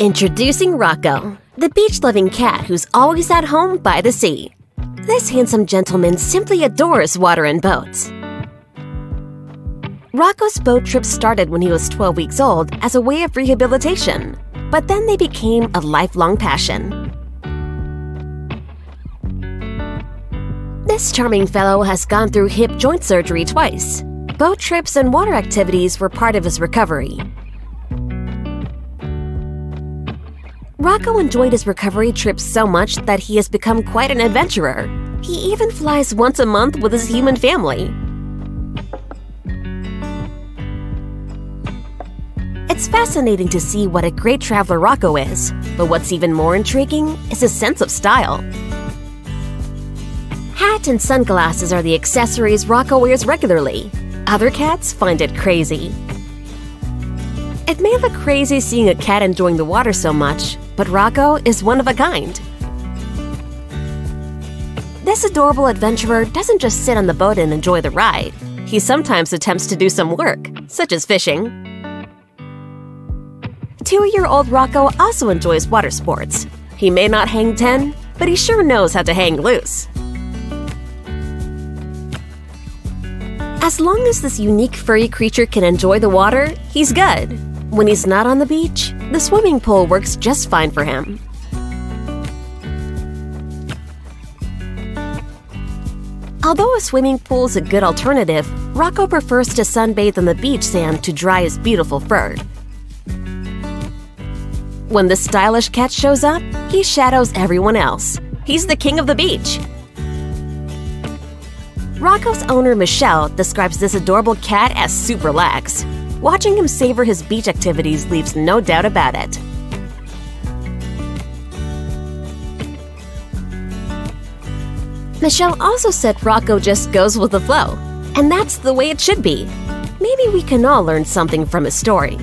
Introducing Rocco, the beach loving cat who's always at home by the sea. This handsome gentleman simply adores water and boats. Rocco's boat trip started when he was 12 weeks old as a way of rehabilitation, but then they became a lifelong passion. This charming fellow has gone through hip joint surgery twice. Boat trips and water activities were part of his recovery, Rocco enjoyed his recovery trip so much that he has become quite an adventurer. He even flies once a month with his human family. It's fascinating to see what a great traveler Rocco is, but what's even more intriguing is his sense of style. Hat and sunglasses are the accessories Rocco wears regularly. Other cats find it crazy. It may look crazy seeing a cat enjoying the water so much, but Rocco is one of a kind. This adorable adventurer doesn't just sit on the boat and enjoy the ride. He sometimes attempts to do some work, such as fishing. Two-year-old Rocco also enjoys water sports. He may not hang 10, but he sure knows how to hang loose. As long as this unique furry creature can enjoy the water, he's good. When he's not on the beach, the swimming pool works just fine for him. Although a swimming pool is a good alternative, Rocco prefers to sunbathe on the beach sand to dry his beautiful fur. When the stylish cat shows up, he shadows everyone else. He's the king of the beach. Rocco's owner, Michelle, describes this adorable cat as super lax. Watching him savor his beach activities leaves no doubt about it. Michelle also said Rocco just goes with the flow, and that's the way it should be. Maybe we can all learn something from his story.